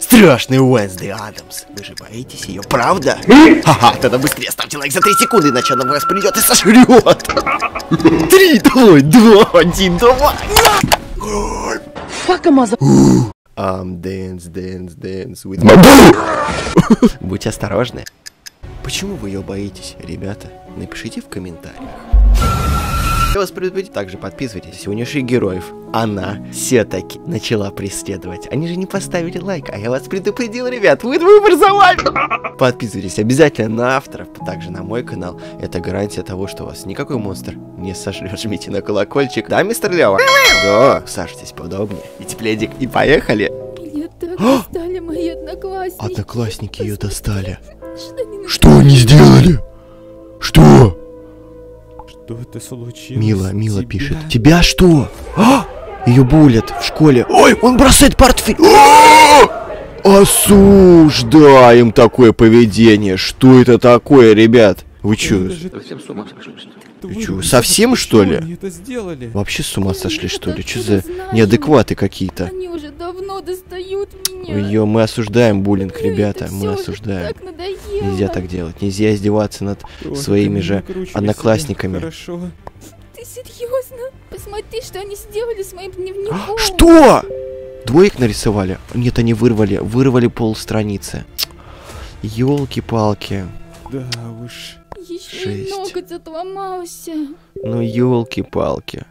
Страшный Уэнсдей Адамс. Вы же боитесь ее, правда? Ха-ха, тогда быстрее ставьте лайк за 3 секунды, иначе она вас придет и сожрет. Три, давай, два, один, давай. Fuck a mother... Um, dance, dance, dance with! Будьте осторожны. Почему вы ее боитесь, ребята? Напишите в комментариях. Я вас предупредить, также подписывайтесь. Сегодняшних героев она все-таки начала преследовать. Они же не поставили лайк, а я вас предупредил, ребят, будет выбор за вами. Подписывайтесь обязательно на авторов, также на мой канал. Это гарантия того, что вас никакой монстр не сожрет. Жмите на колокольчик. Да, мистер Лева? Да, сажитесь поудобнее. И тепледик, и поехали. Меня так достали мои одноклассники. Одноклассники ее достали. Что они сделали? Что? Что-то случилось. Мила, Мила Тебя- пишет. Тебя что? А! Ее булят в школе. Ой, он бросает портфель. А! Осуждаем такое поведение. Что это такое, ребят? Вы чё? Это же Вы твой чё, брат. совсем, что ли? они это сделали? Вообще с ума сошли, что ли? Что за неадекваты какие-то? Они уже давно достают меня. Ее, мы осуждаем буллинг, Мне ребята, мы осуждаем. Нельзя так делать, нельзя издеваться над своими же одноклассниками. себя, Хорошо. Ты серьезно? Посмотри, что они сделали с моим дневником. Что? Двоек нарисовали? Нет, они вырвали, вырвали пол страницы. Елки-палки. Да уж. Еще и Жесть. ноготь отломался. Ну, елки-палки.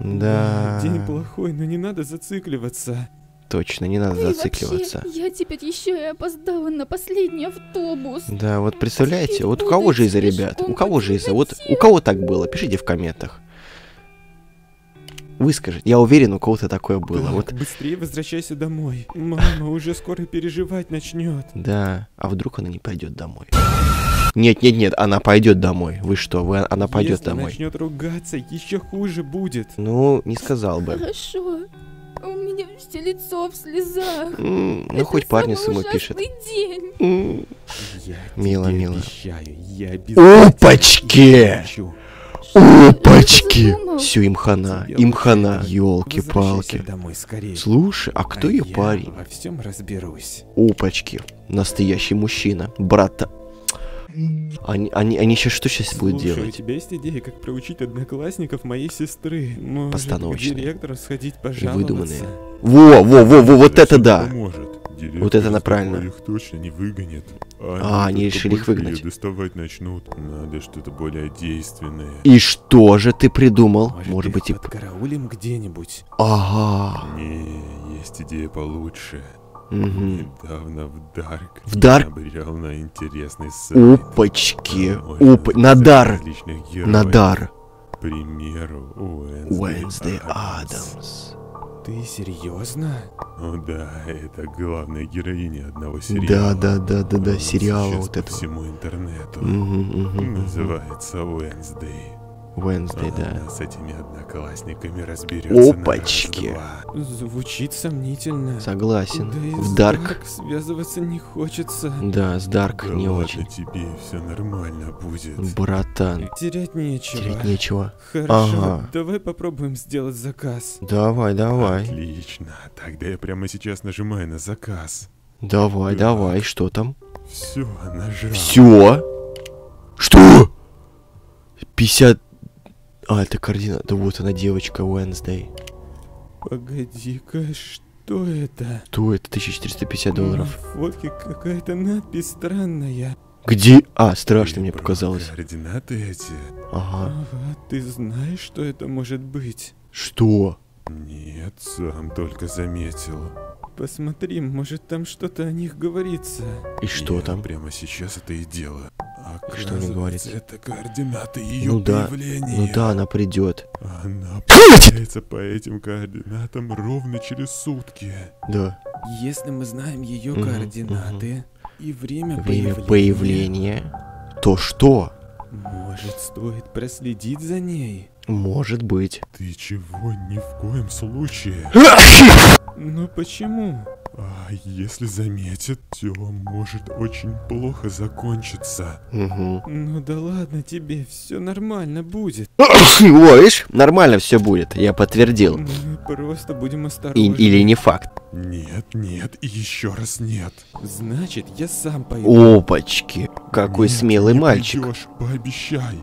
Да. День плохой, но не надо зацикливаться. Точно, не надо и зацикливаться. вообще, я теперь еще и опоздала на последний автобус. Да, вот представляете, Теперь вот у кого же из-за идти ребят? У кого же из-за? Вот у кого так было? Пишите в комментах. Выскажите. Я уверен, у кого-то такое было. Так, Вот. быстрее возвращайся домой. Мама уже скоро переживать начнет. Да. А вдруг она не пойдет домой? Нет, нет, нет, она пойдет домой. Вы что? Вы, она пойдет Если домой. начнет ругаться, еще хуже будет. Ну, не сказал бы. Хорошо. У меня все лицо в слезах. М, Ну, Это хоть парню самый своему пишет. день. М, Я Мило, тебе мило. обещаю, я обязательно Опачки! Опачки! Все, им хана, Я им хана. Елки-палки. Возвращайся домой скорее. Слушай, а кто А ее я парень? во всем разберусь. Опачки. Настоящий мужчина. Брата. Они, они, они сейчас что сейчас будут Слушай, у делать? тебя есть идея, как проучить одноклассников моей сестры? Может, Постановочные. к директору сходить пожаловаться? выдуманные. Во, во, во, во, вот это да! Поможет. Директор Вот это правильно. такого Их точно не выгонит. А, они только решили их выгнать. доставать начнут. Надо что-то более действенное. И что же ты придумал? Может, Может быть и... подкараулим где-нибудь? Ага. Не, есть идея получше. Мгм. Недавно в Дарк В Dark? набрел на интересный сайт. Опачки. Можно Оп... записать Надар. различных героев. Надар. К примеру, Уэнсдей, Уэнсдей Адамс. Адамс. Ты серьезно? О да, это главная героиня одного Да, сериала. да, да, да, да, Он сериала вот по этого. всему интернету. Мгм, мгм. Называется Уэнсдей. Wednesday, да. С этими одноклассниками разберется Опачки. Звучит сомнительно. Согласен. Да В с Дарк. Дарк связываться не хочется. Да, с Дарк Да не ладно очень. тебе, все нормально будет. Братан. Терять нечего. Терять нечего. Хорошо, Ага. давай попробуем сделать заказ. Давай, давай. Отлично. Тогда я прямо сейчас нажимаю на заказ. Давай, Так. давай. Что там? Все, нажал. Все? Что? 50... А, это координата. Да вот она, девочка Wednesday. Погоди-ка, что это? То это 1450 долларов. На фотке какая-то надпись странная. Где? А, страшно Ты мне показалось. Координаты эти? Ага. Ага, ты знаешь, что это может быть? Что? Нет, сам только заметил. Посмотри, может там что-то о них говорится. И что Я там? Прямо сейчас это и делаю. Что мне говорится? Это координаты ее Ну да, появления. Ну да, она придет. Она появляется по этим координатам ровно через сутки. Да. Если мы знаем ее Мгм, координаты и время, Время появления, появления. То что? может стоит проследить за ней? Может быть. Ты чего ни в коем случае? Но почему? А если заметит, все может очень плохо закончиться. Угу. Ну да ладно тебе, все нормально будет. Ой, видишь, нормально все будет, я подтвердил. Просто будем И- осторожны. или не факт. Нет, нет и еще раз нет. Значит, я сам пойду. Опачки, какой Нет, смелый не мальчик. пойдешь, пообещай.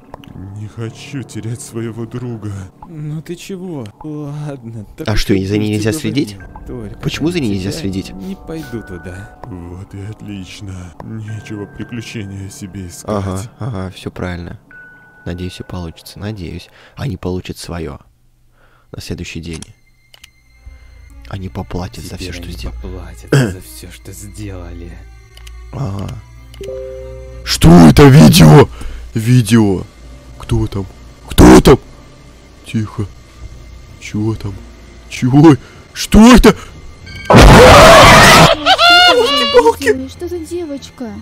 Не хочу терять своего друга. Ну ты чего? Ладно. А что, за ней и нельзя следить? Только Почему за ней нельзя следить? Не пойду туда. Вот и отлично. Нечего приключения себе искать. Ага, ага, все правильно. Надеюсь, все получится. Надеюсь. Они получат свое. На следующий день. Они поплатят за все, что они сделали. поплатят за все, что сделали. Ага. Что это видео? Видео. Кто там? Кто там? Тихо. Чего там? Чего? Что это? Елки-палки! Что за девочка?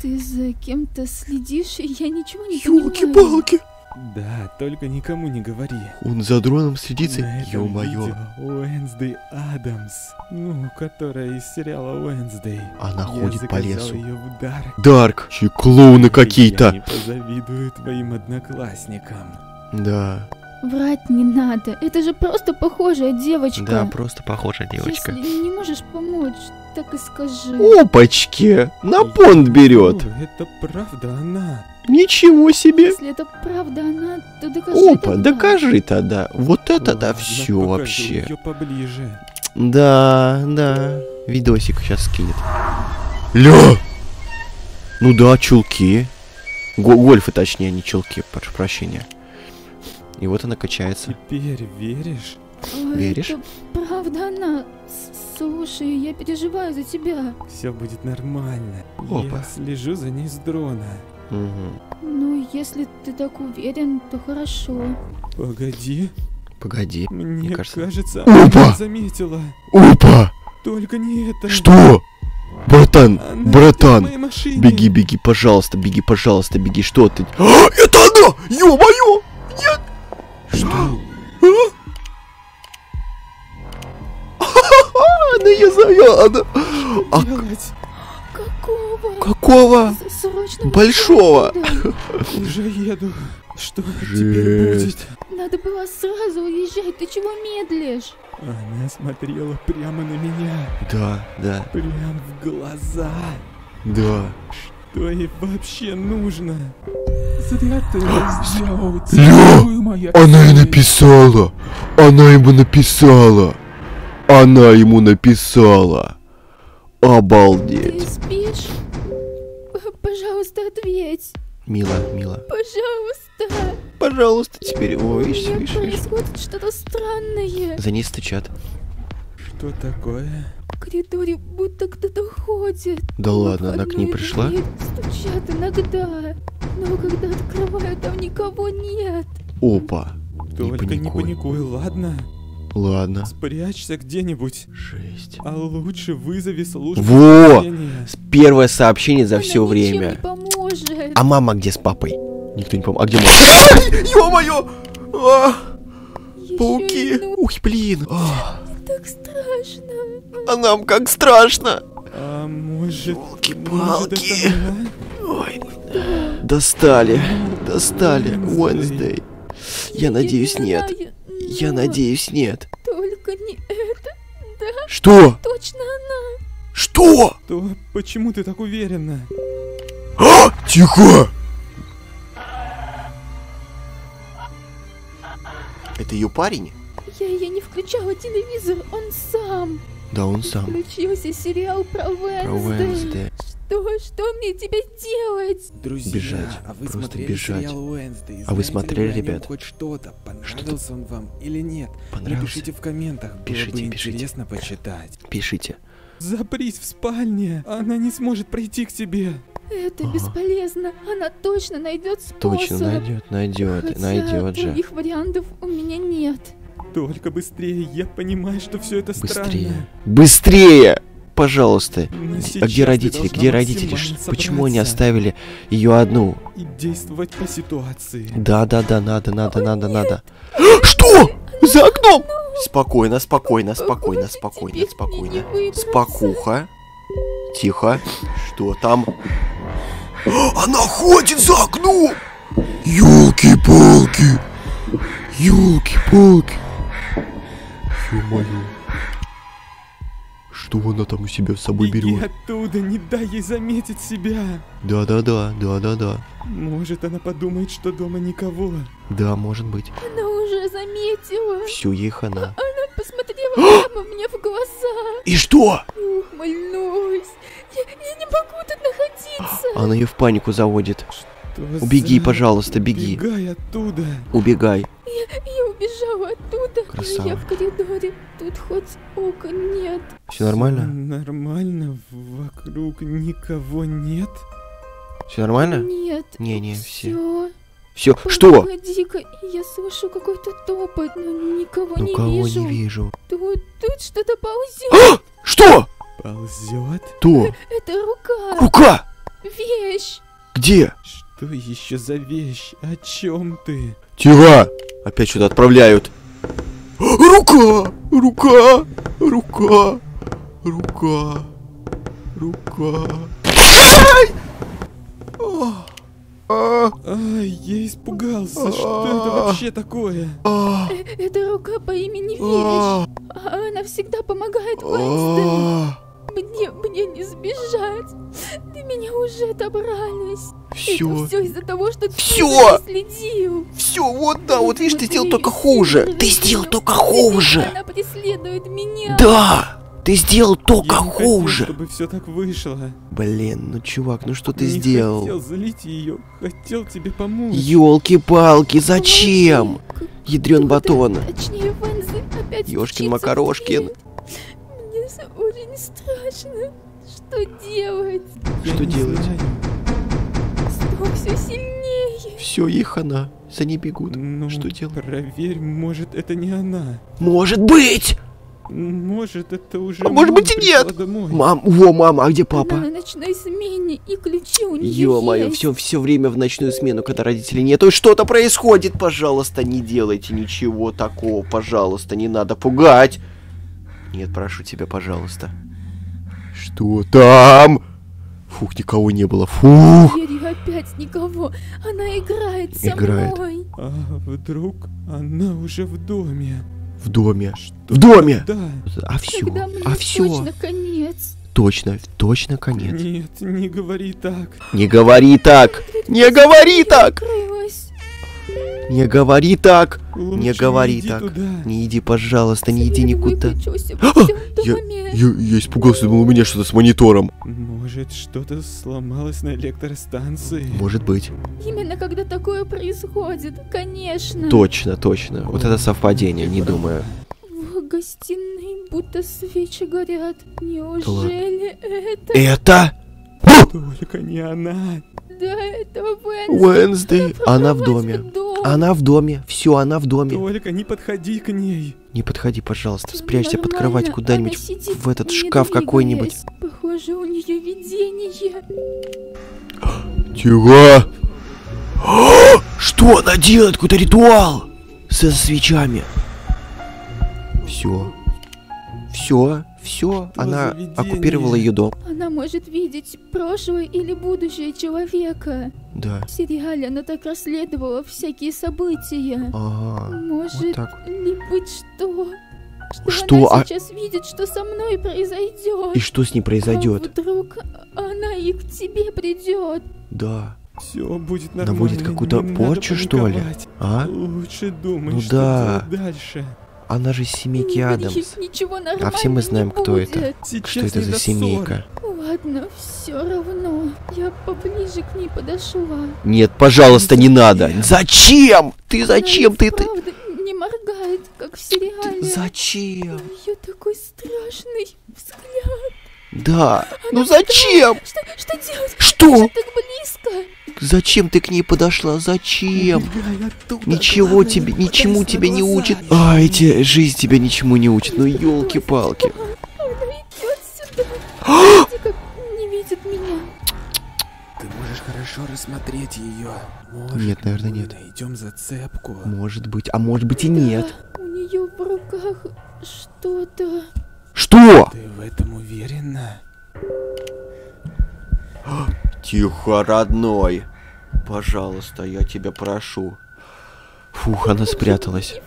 Ты за кем-то следишь, и я ничего не понимаю. Ёлки-палки! Да, только никому не говори. Он за дроном следится? Ё-моё. Уэнсдей Адамс, ну, которая из сериала Уэнсдей. Она Я ходит по лесу. её в дар. Дарк. Чьи клоуны Я какие-то. не позавидую твоим одноклассникам. Да. Врать не надо. Это же просто похожая девочка. Да, просто похожая девочка. Если не можешь помочь, так и скажи. Опачки! На понт берет. Ну, это правда она. Ничего себе. Если это правда она, то докажи Опа, тогда. докажи тогда. Вот это да все вообще. поближе. Да, да. Видосик сейчас скинет. Ля! Ну да, чулки. Го- гольфы, точнее, не чулки, прошу прощения. И вот она качается. Теперь веришь? Веришь? Это правда она. Слушай, я переживаю за тебя. Все будет нормально. Опа. Я слежу за ней с дрона. Мгм. Ну, если ты так уверен, то хорошо. Погоди, Погоди. мне, кажется- кажется, Опа! она заметила. Опа! Только не это. Что? Братан, Она братан, беги, беги, пожалуйста, беги, пожалуйста, беги, что ты? А, это она! Ё-моё! Нет! Она ее зовет, она... А? Какого? какого? Срочно Большого. Уже еду. Что теперь Жесть. будет? Надо было сразу уезжать. Ты чего медлишь? Она смотрела прямо на меня. Да, да, Прям в глаза. да. Что ей вообще нужно? Зря ты сделал. Моя Она и написала! Она ему написала! Она ему написала! Ты Обалдеть! спишь? П- Пожалуйста, ответь. Мила, Мила. Пожалуйста. Пожалуйста, теперь. Ой, видишь, видишь, происходит что-то странное. За ней стучат. Что такое? В коридоре будто кто-то ходит. Да ладно, она к ней пришла? Стучат иногда. Но когда открываю, там никого нет. Опа. Только не паникуй. паникуй, ладно? Ладно. Спрячься где-нибудь. Жесть. А лучше вызови службу Во! спасения. Первое сообщение за Она все время. А мама где с папой? Никто не помог. А где мама? Ё-моё! А, Пауки! Ух, блин! А, так страшно. А нам как страшно! А может... Ёлки-палки. Ой. Достали. Достали. Wednesday. Я надеюсь, не нет. Я надеюсь, нет. Только не это. Да, Что? точно она. Что? То почему ты так уверена? А! Тихо! Это ее парень? Я, я не включала телевизор, он сам. Да, он сам. Включился сериал про Про Венсдей. Что, что мне теперь делать? Друзья, Бежать, а вы просто бежать. Уэнсдей? А вы смотрели, ребят? хоть что-то? Понравился он вам или нет? Понравился? Напишите в комментах, было Пишите, бы пишите. интересно почитать. Пишите. Запрись в спальне, она не сможет пройти к тебе. Это Ага. бесполезно. Она точно найдет способ. Точно найдет, найдет, Хотя найдет же. других вариантов у меня нет. Только быстрее, я понимаю, что все это Быстрее. странно. Быстрее! Пожалуйста. А где родители? Где родители? Почему они оставили ее одну? И действовать по ситуации. Да, да, да, надо, надо, надо, надо. Что? За окном! Спокойно, спокойно, спокойно, спокойно, спокойно. Спокуха. Тихо. Что там? Она ходит за окном! Ёлки-палки! Ёлки-палки! Ё-моё. Что она там у себя с собой Беги берет? оттуда, не дай ей заметить себя. Да-да-да, да-да-да. Может, она подумает, что дома никого. Да, может быть. Она уже заметила. Все, ей хана. Она посмотрела прямо мне в глаза. И что? И ухмыльнулась. Я, я не могу тут находиться. Она ее в панику заводит. Что Убеги, за- пожалуйста, беги. Убегай оттуда. Убегай. Я оттуда. Красава. Я в коридоре. Тут хоть окон нет. Все нормально? Нормально, вокруг никого нет. Все нормально? Нет. Не-не, все. Все. Все. Что? Погоди-ка, я слышу какой-то топот, но никого не Никого вижу. не вижу. Тут, тут что-то ползет. Что? Ползет? То? Это рука. Рука! Вещь. Где? Что еще за вещь? О чем ты? Тихо! Опять что-то отправляют. Рука! Рука! Рука! Рука! Рука! Ай! А! А! Ай, я испугался. Что это вообще такое? А! Э, Это рука по имени. А! А Она всегда помогает Уэнсдену. Мне, мне не сбежать. Ты меня уже добрались. Все. Это все из-за того, что ты за мной следил. Все, вот да, вот видишь, ты сделал только хуже. Ты сделал только хуже. Она преследует меня. Да! Ты сделал только я не хотел, хуже. чтобы все так вышло. Блин, ну чувак, ну что ты не сделал? хотел злить ее, хотел тебе помочь. Елки-палки, зачем? Ядрен батон. Точнее, Вензи опять Ёшкин Макарошкин. Мне страшно. Что делать? Я Что делать? знаю. Стук все сильнее. Все, ей хана. За ней бегут. Ну, Что делать? проверь, может, это не она. Может быть! Может, это уже А может быть и нет. домой. Мам, во, мама, а где Она папа? на ночной смене, и ключи у нее Ё-моё, все, все время в ночную смену, когда родителей нет. Что-то происходит, пожалуйста, не делайте ничего такого, пожалуйста, не надо пугать. Нет, прошу тебя, пожалуйста. Что там? Фух, никого не было. Фух. Дверью опять никого. Она играет со Играет. мной. А вдруг она уже в доме? В доме. Что В доме! Да. А все, Тогда мне а все. точно конец. Точно, точно конец. Нет, не говори так. Не говори так! Не говори так! Закрылась. Не говори так! Лучше Не говори иди так. туда. Не иди, пожалуйста, не иди никуда. всем Я, я, я испугался, думал, у меня что-то с монитором. Может, что-то сломалось на электростанции? Может быть. Именно когда такое происходит, конечно. Точно, точно. Вот это совпадение, не думаю. В гостиной будто свечи горят. Неужели это... Это? Только не она. Да, это Венс. Уэнсдей. Она в доме. Она в доме. Все, она в доме. Только не подходи к ней. Не подходи, пожалуйста. Спрячься под кровать куда-нибудь. В этот шкаф какой-нибудь. Похоже, у нее видение. Тихо! Что она делает? Какой-то ритуал! Со свечами. Все. Все, все. Что Она за видение? оккупировала ее дом. Она может видеть прошлое или будущее человека. Да. В сериале она так расследовала всякие события. Ага. Может так. ли быть что? Что, Что? она А- сейчас видит, что со мной произойдет. И что с ней произойдет? А вдруг она и к тебе придет. Да. Все будет нормально. Наводит какую-то порчу, что ли? А? Лучше думай, Ну что да. дальше. Она же из семейки Адамс. А все мы знаем, кто это. будет. Сейчас Что это за семейка? Ладно, все равно. Я поближе к ней подошла. Нет, пожалуйста, не надо. Зачем? Ты зачем? Ты, ты... не моргает, как в сериале. Зачем? У нее такой страшный взгляд. Да. Ну Она зачем? Что, что делать? Что? Она так близко. Зачем ты к ней подошла? Зачем? Оттуда, Ничего главное, тебе, ничему тебя не учит. А, эти жизнь тебя ничему не учит. Ну елки-палки. Она идет сюда. Как не видит меня. Ты можешь хорошо рассмотреть ее. Нет, наверное, нет. Найдем зацепку. Может быть, а может быть и нет. У нее в руках что-то. Что? Ты в этом уверена? Тихо, родной. Пожалуйста, я тебя прошу. Фух, она спряталась.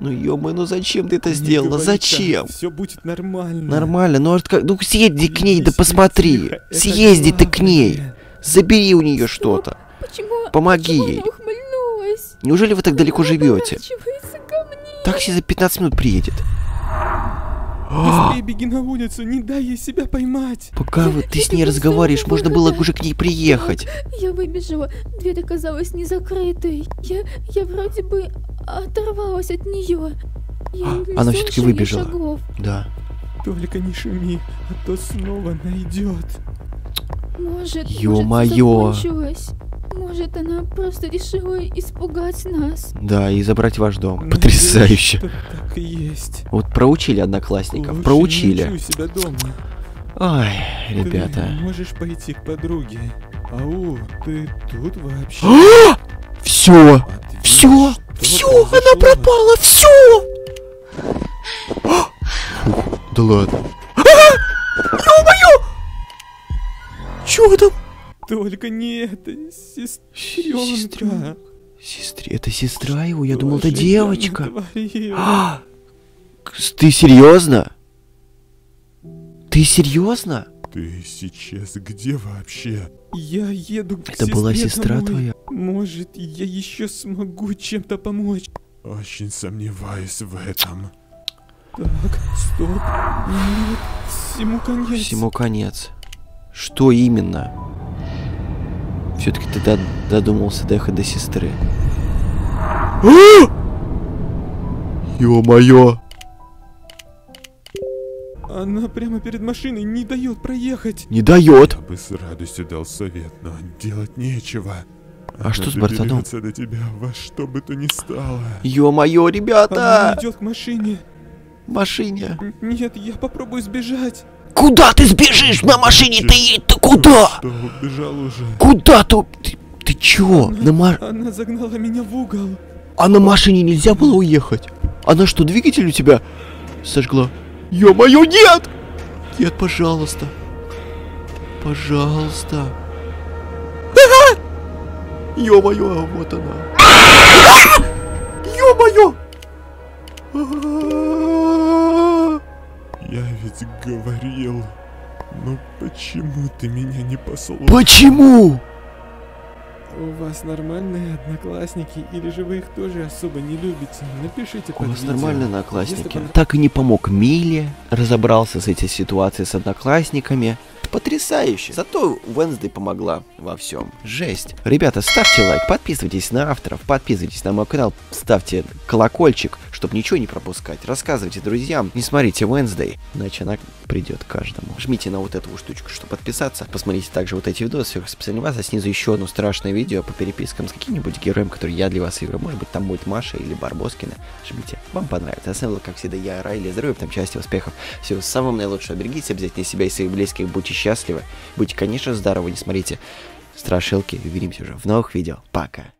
Ну ё ну зачем ты это сделала? Зачем? Все будет нормально. Нормально, ну а как, ну съезди к ней, да посмотри. Съезди ты к ней. Забери у нее что-то. Почему? Помоги почему ей. Неужели вы так далеко живете? Такси за 15 минут приедет. Быстрее беги на улицу, не дай ей себя поймать. Пока вы, ты с ней разговариваешь, можно было уже к ней приехать. Я выбежала, дверь оказалась не закрытой. Я, я вроде бы оторвалась от нее. Я А, не она её выбежала. шагов. Да. Только не шуми, а то снова найдет. Может, Ё-моё. может, закончилось. Может, она просто решила испугать нас. Да, и забрать ваш дом. Надеюсь, Потрясающе. так и есть. Вот проучили одноклассников, Лучше проучили. Не себя дома. Ай, Ты ребята. можешь пойти к подруге. Ау, ты тут вообще? Все, все, все, она пропала, все. Да ладно. Ё-моё! Чё там? Только не это, сестренка. Сестрёнка. Сестре, это сестра его, я думал, это девочка. А, Кс, Ты серьезно? Ты серьезно? Ты сейчас где вообще? Я еду к Это была сестра домой. твоя? Может, я еще смогу чем-то помочь. Очень сомневаюсь в этом. Так, стоп. Нет, всему конец. Всему конец. Что именно? Все-таки ты дод- додумался доехать до сестры. Ё-моё! Она прямо перед машиной не дает проехать. Не дает! Я бы с радостью дал совет, но делать нечего. А что с доберется до тебя во что бы то ни стало. Ё-моё, Она ребята! идет к машине. В машине. Нет, я попробую сбежать. Куда ты сбежишь? На машине ты едешь? Ты куда? Что, убежал уже? Куда ты? Ты, ты чё? На ма- Она загнала меня в угол. А на машине нельзя было уехать? Она что, двигатель у тебя сожгла? Ё-моё, нет! Нет, пожалуйста. Пожалуйста. Ё-моё, а вот она. А! Ё-моё! Я ведь говорил. Ну почему ты меня не послушал? Почему? У вас нормальные одноклассники или же вы их тоже особо не любите? Напишите У под вас видео. нормальные Если одноклассники. бы- Так и не помог Миле, разобрался с этой ситуацией с одноклассниками. Потрясающе. Зато Венсдей помогла во всем. Жесть. Ребята, ставьте лайк, подписывайтесь на авторов, подписывайтесь на мой канал, ставьте колокольчик, чтобы ничего не пропускать. Рассказывайте друзьям. Не смотрите Wednesday, иначе она придет каждому. Жмите на вот эту штучку, чтобы подписаться. Посмотрите также вот эти видосы, всех специально вас, а снизу еще одно страшное видео по перепискам с каким-нибудь героем, который я для вас играю. Может быть, там будет Маша или Барбоскина. Жмите. Вам понравится. А как всегда, я, Райли. Здоровья, там счастья, успехов. Всего самого наилучшего. Берегите обязательно себя и своих близких. Будьте счастливы. Будьте, конечно, здоровы. Не смотрите страшилки. Увидимся уже в новых видео. Пока.